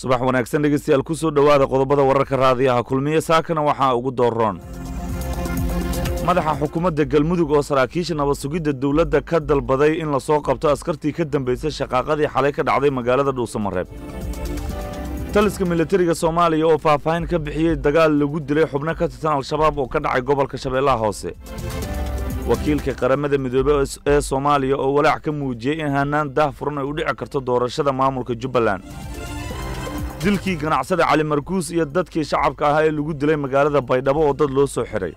subax wanaagsan dhegeystayaal ku soo dhowaada qodobada wararka raadiyaha kulmiye saakana waxaa ugu dooroon madaxa xukuumadda galmudug oo saraakiisha nabad sugidda dowladda ka dalbaday in la soo qabto askartii ka dambaysay shaqaaqadii xalay ka dhacday magaalada dhuusamareeb taliska militariga soomaaliya oo faahfaahin ka bixiyey dagaal lagu dilay xubno ka tirsan al-shabaab oo ka dhacay gobolka shabeellaha hoose. Wakiilka qaramada midoobey ee soomaaliya oo walaac ka muujiyey in hanaan daah furan ay u dhici karto doorashada maamulka jubbaland dilkii ganacsada cali markuus iyo dadkii shacabka ahaa ee lagu dilay magaalada baydhabo oo dad loo soo xidhay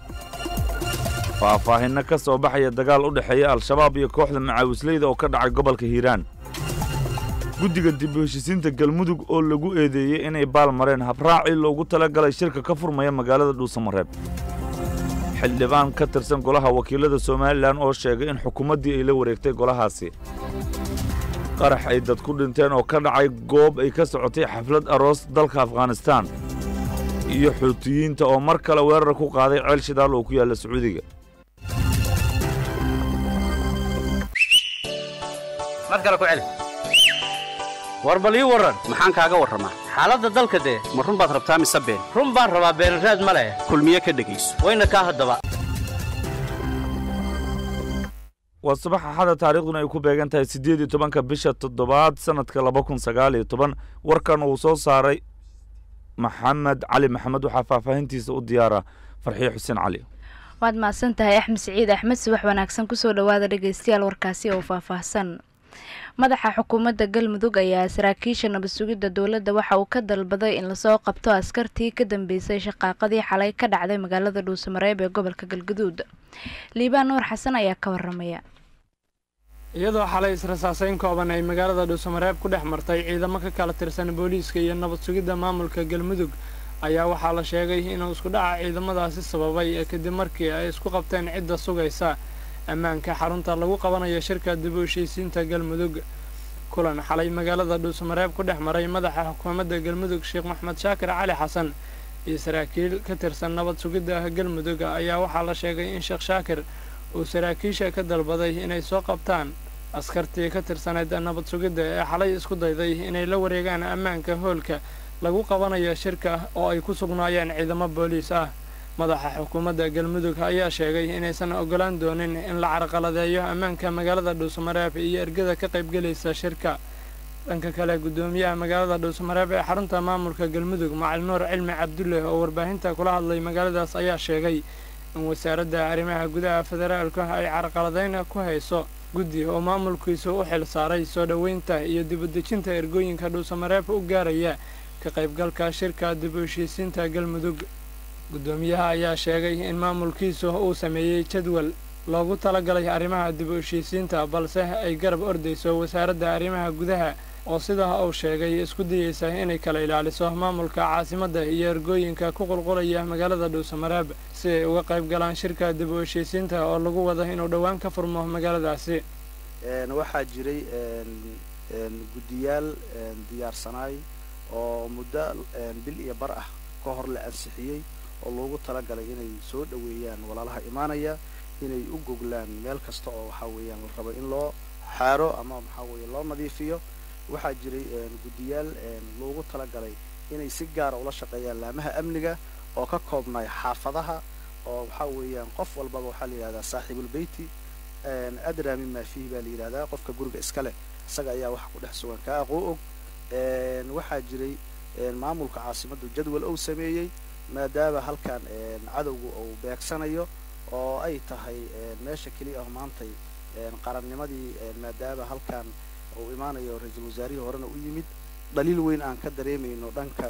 faahfaahinno ka soo baxaya dagaal u dhexeeya al-shabaab iyo kooxda macaawisleyda oo ka dhacay gobolka hiiraan. Guddiga dib u heshisiinta galmudug oo lagu eedeeyey inay baal mareen habraacii loogu tala galay shirka ka furmaya magaalada dhuusamareeb xildhibaan ka tirsan golaha wakiilada somalilan oo sheegay in xukuumaddii ay la wareegtay golahaasi qarax ay dad ku dhinteen oo ka dhacay goob ay ka socotay xaflad aroos dalka afghanistaan iyo xuutiyiinta oo mar kale weerar ku qaaday ceel shidaal oo ku yaalla sacuudiga. War bal maxaan kaaga warramaa. Xaaladda dalka dee ma run baad rabtaa mise been? Run baan rabaa beenraad ma leh. Kulmiye ka dhegayso. Wayna kaa haddaba waa subax axada taariikhduna ay ku beegan tahay siddeed iyo tobanka bisha toddobaad sannadka laba kun sagaal iyo toban. Warkan uu soo saaray maxamed cali. Maxamed waxaa faahfaahintiisa u diyaara farxiyo xuseen cali. Waad mahadsan tahay axmed siciid axmed subax wanaagsan ku soo dhowaada dhegeystayaal warkaasi oo faahfaahsan madaxa xukuumadda galmudug ayaa saraakiisha nabad sugidda dowladda waxa uu ka dalbaday in la soo qabto askartii ka dambeysay shaqaaqadii xalay ka dhacday magaalada dhuusamareeb ee gobolka galgaduud liibaan nuur xasan ayaa ka waramaya iyadoo xalay israsaaseyn kooban ay magaalada dhuusamareeb ku dhex martay ciidamo ka kala tirsan booliiska iyo nabad sugidda maamulka galmudug ayaa waxaa la sheegay inuu isku dhaca ciidamadaasi sababay kadib markii ay isku qabteen cidda sugaysa ammaanka xarunta lagu qabanayo shirka dib u heshiisiinta galmudug kulan. Xalay magaalada dhuusamareeb ku dhex maray madaxa xukuumadda galmudug sheekh maxmed shaakir cali xasan. Iyo saraakiil ka tirsan nabad sugidda galmudug ayaa waxaa la sheegay in sheekh shaakir uu saraakiisha ka dalbaday inay soo qabtaan. Askartii ka tirsaneyd nabad sugidda ee xalay isku dayday inay la wareegaan ammaanka hoolka lagu qabanayo shirka oo ay ku sugnaayeen ciidamo booliis ah madaxa xukuumadda galmudug ayaa sheegay inaysan ogolaan doonin in la carqaladeeyo ammaanka magaalada dhuusamareeb iyo ergada ka qaybgelaysa shirka. Dhanka kale guddoomiyaha magaalada dhuusamareeb ee xarunta maamulka galmudug macali nuur cilmi cabdulle oo warbaahinta kula hadlay magaaladaas ayaa sheegay in wasaaradda arrimaha gudaha federaalka ay carqaladeyn ku hayso guddi oo maamulkiisu u xil saaray soo dhoweynta iyo dibudejinta ergooyinka dhuusamareeb u gaaraya ka qaybgalka shirka dib u heshiisiinta galmudug guddoomiyaha ayaa sheegay in maamulkiisu uu sameeyey jadwal loogu talagalay arrimaha dib u heshiisiinta balse ay garab ordayso wasaaradda arrimaha gudaha oo sidaa uu sheegay isku dayeysa inay kala ilaaliso maamulka caasimadda iyo ergooyinka ku qulqulaya magaalada dhuusamareeb si ay uga qayb galaan shirka dib u heshiisiinta oo lagu wada inuu dhowaan ka furmo magaaladaasi. Waxaa jiray guddiyaal diyaarsanaay oo muddo bil iyo bar ah ka hor la ansixiyey oo loogu talagalay inay soo dhoweeyaan walaalaha imaanaya inay u goglaan meel kasta oo waxaa weeyaan la rabo in loo xaaro ama maxaa weeye loo nadiifiyo. Waxaa jiray guddiyaal loogu talagalay inay si gaara ula shaqeeyaan laamaha amniga oo ka koobnay xaafadaha oo waxaa weeyaan qof walbaba waxaa la yidhahdaa saaxiibulbeyti adraa mima fiihi baa la yidhahdaa qofka guriga iska leh. Isaga ayaa waxa ku dhex sugan. Kaa aqoo og. Waxaa jiray maamulka caasimaddu jadwal ou sameeyey maadaama halkan cadowga uu beegsanayo oo ay tahay meesha keliya ah maantay qarannimadii maadaama halkan uu imaanayo ra'iisul wasaarihii horena u yimid dhaliil weyn aan ka dareemayno dhanka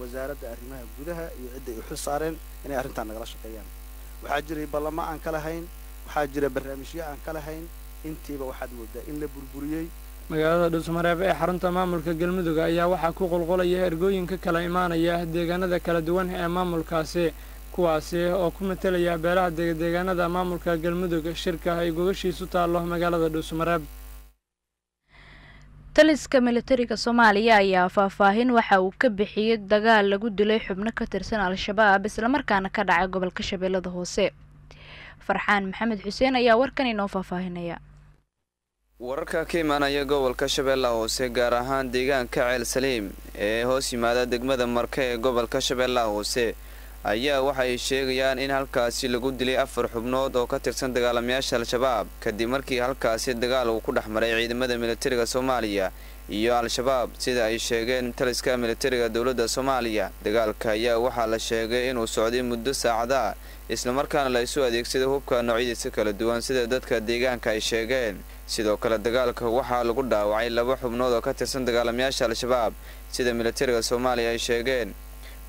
wasaaradda arrimaha gudaha iyo cidday u saareen inay arrintan nagala shaqeeyaan. Waxaa jiray ballamo aan ka lahayn waxaa jira barnaamijyo aan ka lahayn intiiba waxaad moodaa in la burburiyey magaalada dhuusamareeb ee xarunta maamulka galmudug ayaa waxaa ku qulqulaya ergooyinka kala imaanaya deegaanada kala duwan ee maamulkaasi kuwaasi oo ku matelaya beelaha deegaanada maamulka galmudug shirka ay gogashiisu taallo magaalada dhuusamareeb taliska militariga soomaaliya ayaa faahfaahin waxa uu ka bixiyey dagaal lagu dilay xubno ka tirsan al-shabaab islamarkaana ka dhacay gobolka shabeellada hoose. Farxaan maxamed xuseen ayaa warkan inoo faahfaahinaya wararka ka imaanaya gobolka shabeellaha hoose gaar ahaan deegaanka ceel saliim ee hoos yimaada degmada marke ee gobolka shabeellaha hoose ayaa waxay sheegayaan in halkaasi lagu dilay afar xubnood oo ka tirsan dagaalamayaasha al-shabaab kadib markii halkaasi dagaal uu ku dhex maray ciidamada militariga soomaaliya iyo al-shabaab sida ay sheegeen taliska militariga dowladda soomaaliya. Dagaalka ayaa waxaa la sheegay inuu socday muddo saacada islamarkaana la isu adeegsaday hubka noocyadiisa kala duwan sida dadka deegaanka ay sheegeen. Sidoo kale dagaalka waxaa lagu dhaawacay laba xubnood oo ka tirsan dagaalamayaasha al-shabaab sida militariga soomaaliya ay sheegeen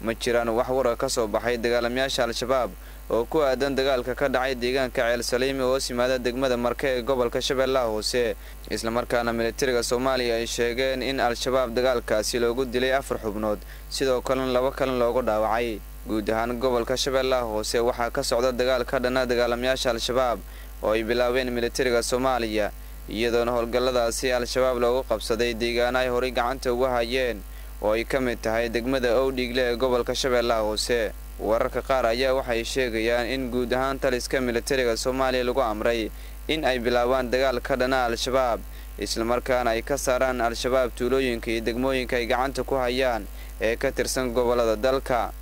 ma jiraan wax warar ka soo baxay dagaalamayaasha al-shabaab oo ku aadan dagaalka ka dhacay deegaanka ceel saliimi hoos yimaada degmada marke ee gobolka shabeellaha hoose. Islamarkaana militariga soomaaliya ay sheegeen in al-shabaab dagaalkaasi loogu dilay afar xubnood sidoo kalena laba kalin loogu dhaawacay. Guud ahaan gobolka shabeellaha hoose waxaa ka socda dagaal ka dhana dagaalamayaasha al-shabaab oo ay bilaabeen militariga soomaaliya iyadoona howlgalladaasi al-shabaab loogu qabsaday deegaana ay horay gacanta uga hayeen oo ay ka mid tahay degmada owdhiigle ee gobolka shabeellaha hoose. Wararka qaar ayaa waxay sheegayaan in guud ahaan taliska militariga soomaaliya lagu amray in ay bilaabaan dagaal ka dhana al-shabaab islamarkaana ay ka saaraan al-shabaab tuulooyinka iyo degmooyinka ay gacanta ku hayaan ee ka tirsan gobollada dalka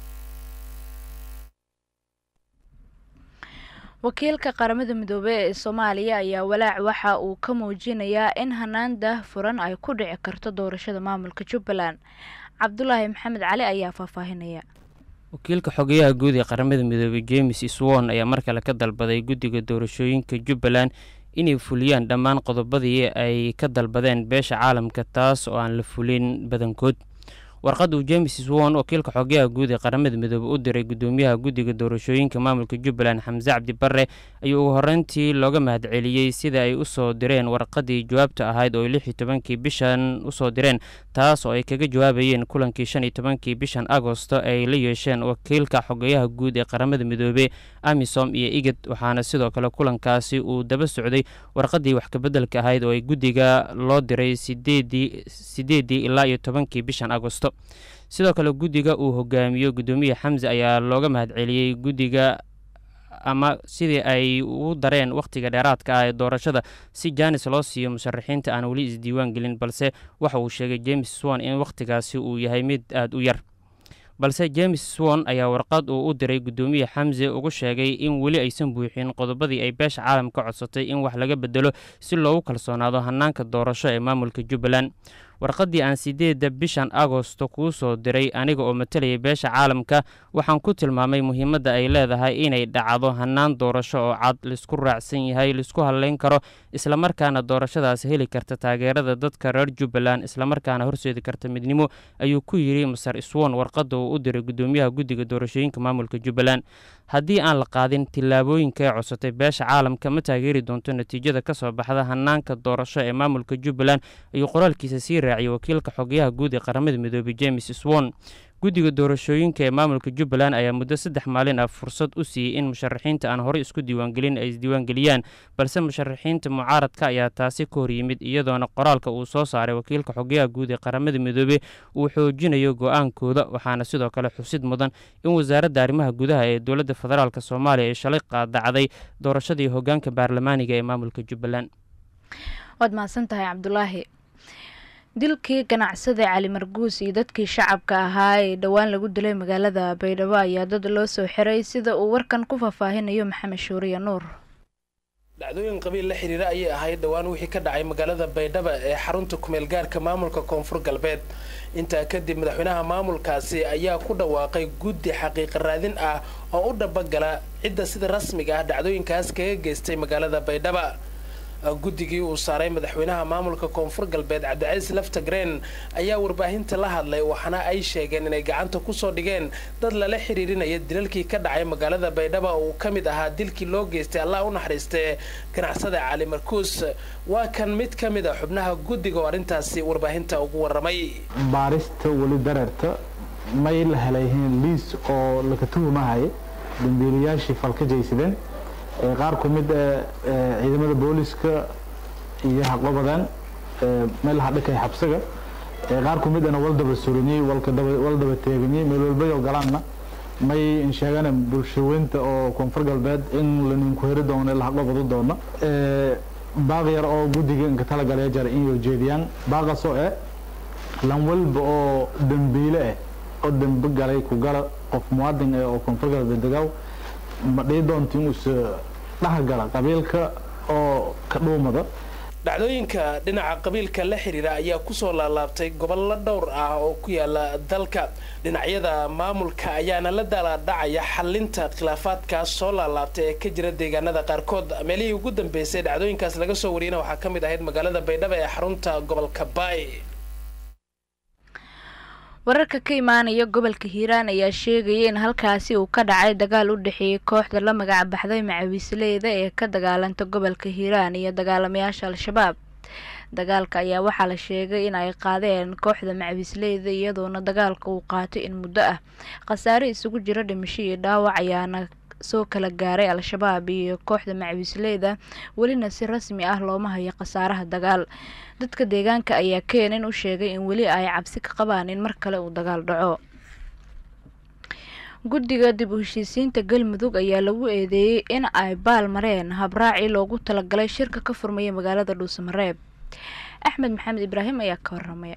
wakiilka qaramada midoobey ee soomaaliya ayaa walaac waxa uu ka muujinayaa in hanaan daahfuran ay ku dhici karto doorashada maamulka jubbaland. Cabdulaahi maxamed cali ayaa faahfaahinaya wakiilka xogeyaha guud ee qaramada midoobey james swon ayaa mar kale ka dalbaday guddiga doorashooyinka jubbaland inay fuliyaan dhammaan qodobadii ay ka dalbadeen beesha caalamka taas oo aan la fulin badankood warqad uu james swon wakiilka xogeyaha guud ee qaramada midoobey u diray gudoomiyaha guddiga doorashooyinka maamulka jubbaland xamse cabdi bare ayuu ugu horeyntii looga mahadceliyey sida ay u soo direen warqadii jawaabta ahayd oo lix iyo tobankii bishan u soo direen taas oo ay kaga jawaabayeen kulankii shan iyo tobankii bishan agosto ay la yeesheen wakiilka xogeyaha guud ee qaramada midoobey amisom iyo igad waxaana sidoo kale kulankaasi uu daba socday warqadii wax kabeddelka ahayd oo ay guddiga loo diray sideedii ilaa iyo tobankii bishan agosto sidoo kale guddiga uu hogaamiyo guddoomiye xamse ayaa looga mahadceliyey guddiga ama sidii ay ugu dareen wakhtiga dheeraadka ah ee doorashada. Si jaanis loo siiyo musharaxiinta aan weli isdiiwaan gelin balse waxa uu sheegay james swon in wakhtigaasi uu yahay mid aada u yar. Balse james swon ayaa warqad uu u diray guddoomiye xamse ugu sheegay in weli aysan buuxin qodobadii ay beesha caalamka codsatay in wax laga bedelo si loogu kalsoonaado hanaanka doorasho ee maamulka jubbaland warqaddii aan sideedda bishan agosto kuu soo diray aniga oo matalayay beesha caalamka waxaan ku tilmaamay muhiimadda ay leedahay inay dhacdo hannaan doorasho oo cad la isku raacsan yahay la isku hadlayn karo islamarkaana doorashadaas heli karta taageerada dadka reer jubbaland islamarkaana horseedi karta midnimo ayuu ku yidhi masar iswon warqadda uu u diray guddoomiyaha guddiga doorashooyinka maamulka jubbaland. Haddii aan la qaadin tillaabooyinka ee codsatay beesha caalamka ma taageeri doonto natiijada ka soo baxda hanaanka doorasho ee maamulka jubbaland ayuu qoraalkiisa sii raaciyay wakiilka xogeyaha guud ee qaramada midoobey james swon guddiga doorashooyinka ee maamulka jubbaland ayaa muddo saddex maalin ah fursad u siiyey in musharaxiinta aan horey isku diiwaangelin ay isdiiwaangeliyaan balse musharaxiinta mucaaradka ayaa taasi ka hor yimid iyadoona qoraalka uu soo saaray wakiilka xogeyaha guud ee qaramada midoobey uu xoojinayo go'aankooda waxaana sidoo kale xusid mudan in wasaaradda arrimaha gudaha ee dowladda federaalk soomaaliya ay shalay qaadacday doorashadii hogaanka baarlamaaniga ee maamulka jubbaland. Waad mahadsantahay cabdulaahi dilkii ganacsada cali marguus iyo dadkii shacabka ahaa ee dhowaan lagu dilay magaalada baydhabo ayaa dad loo soo xiray sida uu warkan ku faahfaahinayo maxamed shuuriya nuur. Dhacdooyin qabiil la xiriira ayay ahayd dhowaan wixii ka dhacay magaalada baydhaba ee xarunta kumeel gaarka maamulka koonfur galbeed. Intaa kadib madaxweynaha maamulkaasi ayaa ku dhawaaqay guddi xaqiiqa raadin ah oo u dhabagala cidda sida rasmiga ah dhacdooyinkaas kaga geystay magaalada baydhaba guddigii uu saaray madaxweynaha maamulka koonfur galbeed cabdicaiis laftagreen ayaa warbaahinta la hadlay waxaana ay sheegeen inay gacanta ku soo dhigeen dad lala xiriirinaya dilalkii ka dhacay magaalada baydhaba. Oo uu ka mid ahaa dilkii loo geystay allah u naxariistee ganacsada cali markuus waa kan mid ka mid a xubnaha guddiga oo arrintaasi warbaahinta ugu warramay. Baarista weli dareerta may la helayhiin liis oo laka tuhumahaya dambiilayaashii falka jaysadeen qaar ku mid ciidamada booliska iyo haqlabadaan meel hadhakay xabsiga qaar ku midana waldaba suranyey waldaba teeganyey meel walbayo galaanna may sheegana bulshaweynta oo koonfur galbeed in laninku heri doono la haqlabadu doono. Baaq yar oo guddiga inka talagalaya jar inay ujeediyaan baaqasoo eh lan walba oo dambiile ah oo dambe galay ku gala qof muwaadin ah oo koonfur galbeed degaw ma dhihi doonta inuusa dhex gala qabiilka oo ka dhuumada dhacdooyinka dhinaca qabiilka la xiriira ayaa ku soo laalaabtay gobollo dhowr ah oo ku yaalla dalka. Dhinacyada maamulka ayaana la daalaadhacaya xalinta khilaafaadkaas soo laalaabtay ee ka jira deegaanada qaarkood. Meelihii ugu dambeysay dhacdooyinkaas laga soo wariyana waxaa ka mid ahayd magaalada baydhabo ee xarunta gobolka baay wararka ka imaanaya gobolka hiiraan ayaa sheegaya in halkaasi uu ka dhacay dagaal u dhexeeyay kooxda la magac baxday macawiisleyda ee ka dagaalanta gobolka hiiraan iyo dagaalamayaasha al-shabaab. Dagaalka ayaa waxaa la sheegay in ay qaadeen kooxda macawiisleyda iyadoona dagaalka uu qaatay in muddo ah khasaare isugu jira dhimasho iyo dhaawac ayaana soo kala gaaray al-shabaab iyo kooxda macawiisleyda welina si rasmi ah looma hayo khasaaraha dagaal. Dadka deegaanka ayaa keenan u sheegay in weli ay cabsi ka qabaan in mar kale uu dagaal dhaco. Guddiga dib u heshiisiinta galmudug ayaa lagu eedeeyey in ay baal mareen habraacii loogu talagalay shirka ka furmaya magaalada dhuusamareeb axmed maxamed ibraahim ayaa ka waramaya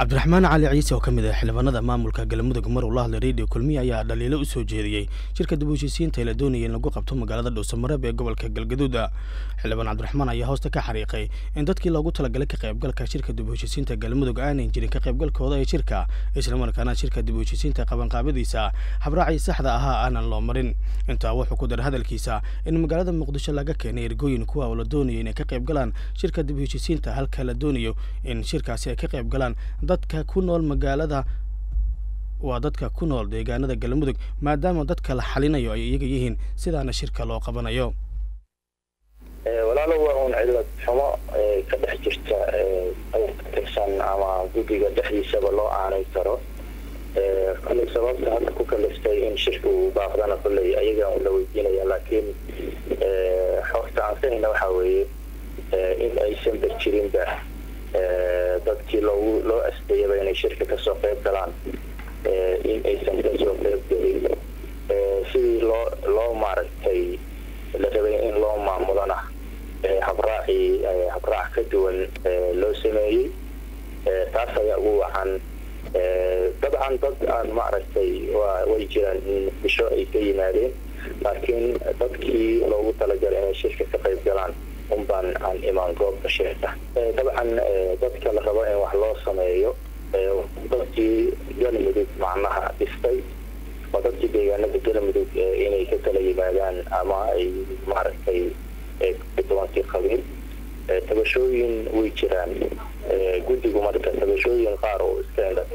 cabdiraxmaan cali ciise oo ka mid ah xildhibaanada maamulka galmudug mar uu la hadlay radio kulmiya ayaa dhaliilo u soo jeediyey shirka dib u heshiisiinta la doonayay in lagu qabto magaalada dhuusamareeb ee gobolka galgaduuda. Xildhibaan cabdiraxmaan ayaa hoosta ka xariiqay in dadkii loogu talagalay ka qaybgalka shirka dib u galmudug aanan jirin ka qaybgalkooda ee shirka islamarkaana shirka dib u heshiisiinta qabanqaabadiisa habraacii saxda ahaa aanan loo marin. Intaa wuxuu ku daray hadalkiisa in magaalada muqdisho laga keenay ergooyin kuwa oo la doonayay inay ka qaybgalaan shirka dib u halka la doonayo in shirkaasi ay ka qaybgalaan dadka ku nool magaalada waa dadka ku nool deegaanada galmudug maadaama dadka la xalinayo ay iyaga yihiin sidaana shirka loo qabanayo. Walaalo waa uun cidlad xumo ka dhex jirta tirsan ama guddiga dhexdiisaba loo aanay karo. Kolley sababta hadda ku kaliftay in shirka uu baaqdana kolley ayaga un la weydiinaya laakiin xogta aan kahayna waxaa weeye in aysanba jirinba dadkii loogu loo asteeyaba inay shirka ka soo qayb galaan in aysan ka soo qayb gelin sidii loo loo maaragtay la rabay in loo maamulana habraacii habraac ka duwan loo sameeyey taas ayaa ugu wacan dabcan dad aan maaragtay way jiraan in bisho ay ka yimaadeen laakiin dadkii loogu talagalay inay shirka ka qayb galaan unbaan aan imaan goobta shirka. Dabcan dadka la rabo in wax loo sameeyo dadkii galmudug macnaha dhistay waa dadkii deegaanada galmudug inay ka kala yimaadaan ama ay maaragtay tobankii qabiil tabashooyin way jiraan. Guddigu marka tabashooyin qaar oo iska indhatiray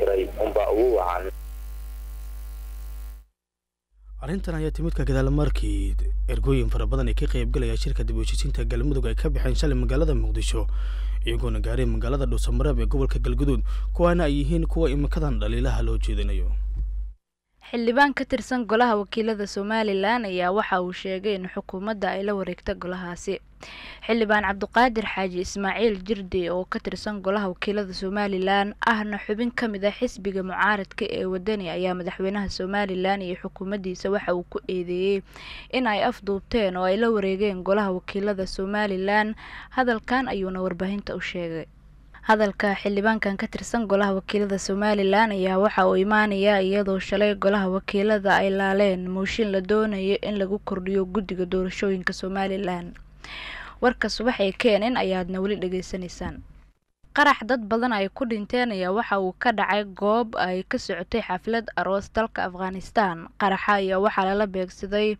arrintan ayaa timid ka gadaal markii ergooyin fara badan ay ka qaybgalaya shirka dib u heshiisiinta galmudug ay ka baxeen shalay magaalada muqdisho iyagoona gaareen magaalada dhuusamareeb ee gobolka galguduud kuwaana ay yihiin kuwa imikadan dhaliilaha loo jeedinayo xildhibaan ka tirsan golaha wakiilada somalilan ayaa waxa uu sheegay in xukuumadda ay la wareegta golahaasi. Xildhibaan cabdiqaadir xaaji ismaaciil jirdi oo ka tirsan golaha wakiilada somalilan ahna xubin ka mid a xisbiga mucaaradka ee wadani ayaa madaxweynaha somalilan iyo xukuumaddiisa waxa uu ku eedeeyey in ay afduubteen oo ay la wareegeen golaha wakiilada somalilan. Hadalkan ayuuna warbaahinta u sheegay hadalka xildhibaankan ka tirsan golaha wakiilada somalilan ayaa waxa uu imaanayaa iyadoo shalay golaha wakiilada ay laaleen mooshin la doonayo in lagu kordhiyo guddiga doorashooyinka somalilan. Warka subax ee keenan ayaadna weli dhegaysanaysaan qarax dad badan ay ku dhinteen ayaa waxa uu ka dhacay goob ay ka socotay xaflad aroos dalka afghanistan. Qaraxa ayaa waxaa lala beegsaday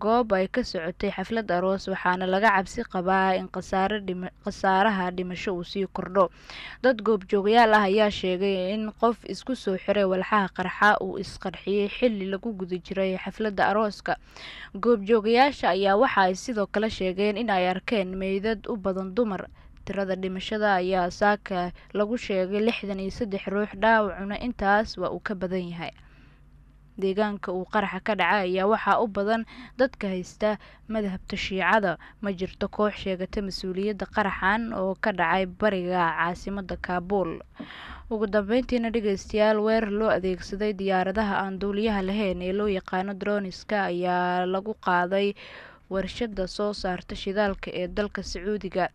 goob ay ka socotay xaflad aroos waxaana laga cabsi qabaa in khasaaraha dhimasho uu sii kordho. Dad goobjoogayaal ah ayaa sheegay in qof isku soo xiray walxaha qarxa uu isqarxiyey xilli lagu guda jiray xafladda arooska. Goobjoogayaasha ayaa waxa ay sidoo kale sheegeen in ay arkeen meydad u badan dumar tirada dhimashada ayaa saaka lagu sheegay lixdan iyo saddex ruux dhaawacuna intaas waa uu ka badan yahay. Deegaanka uu qaraxa ka dhaca ayaa waxaa u badan dadka haysta madhabta shiicada. Ma jirto koox sheegata mas'uuliyadda qaraxan oo ka dhacay bariga caasimada kaabuul ugu dambeyntiina dhegeystayaal weerar loo adeegsaday diyaaradaha aan duuliyaha lahayn ee loo yaqaano droniska ayaa lagu qaaday warshada soo saarta shidaalka ee dalka sacuudiga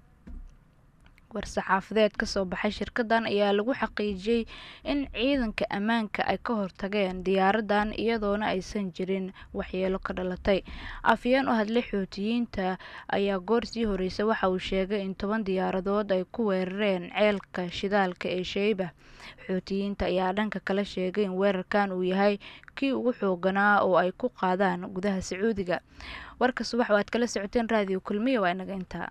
war-saxaafadeed ka soo baxay shirkadan ayaa lagu xaqiijiyey in ciidanka ammaanka ay ka hortageen diyaaradan iyadoona aysan jirin waxyeelo ka dhalatay. Afyeen u hadlay xootiyiinta ayaa goor sii horeysa waxa uu sheegay in toban diyaaradood ay ku weerareen ceelka shidaalka ee sheyba xootiyiinta ayaa dhanka kale sheegay in weerarkan uu yahay kii ugu xooganaa oo ay ku qaadaan gudaha sacuudiga. Warka subax oo aad kala socoteen raadiyo kulmiya waa inaga intaa